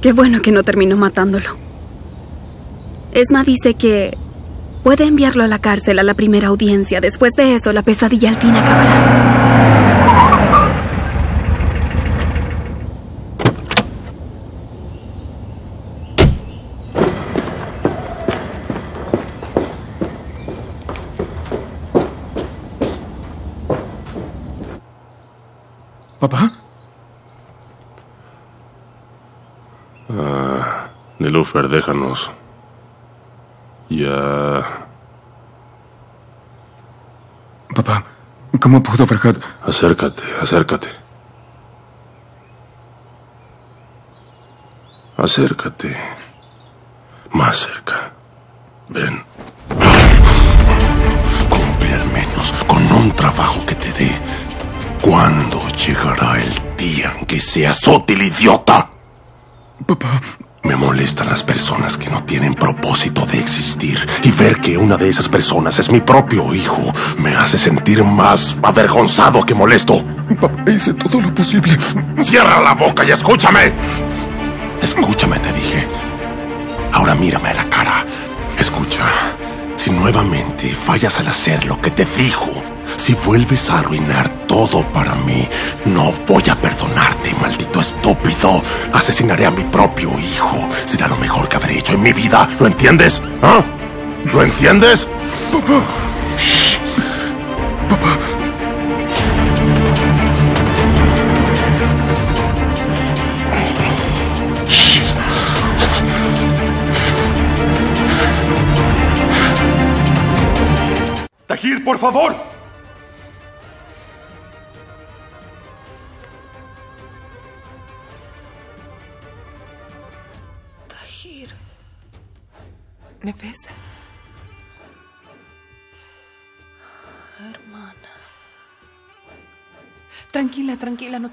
Qué bueno que no terminó matándolo. Esma dice que puede enviarlo a la cárcel a la primera audiencia. Después de eso, la pesadilla al fin acabará. ¿Papá? Ah, Nilufer, déjanos. Ya. Papá, ¿cómo pudo Farhad? Acércate, acércate. Acércate. Más cerca. Ven. Cumple al menos con un trabajo que te dé. ¿Cuándo llegará el día en que seas útil, idiota? Papá, Me molestan las personas que no tienen propósito de existir y ver que una de esas personas es mi propio hijo me hace sentir más avergonzado que molesto. papá, hice todo lo posible. Cierra la boca y escúchame. Escúchame, te dije. Ahora mírame a la cara. Escucha. Si nuevamente fallas al hacer lo que te dijo, si vuelves a arruinar todo para mí, no voy a perdonarte, maldito estúpido. Asesinaré a mi propio hijo. Será lo mejor que habré hecho en mi vida. ¿Lo entiendes? ¿Ah? ¿Lo entiendes? Tajir, por favor. Nefes. Hermana. Tranquila, tranquila, no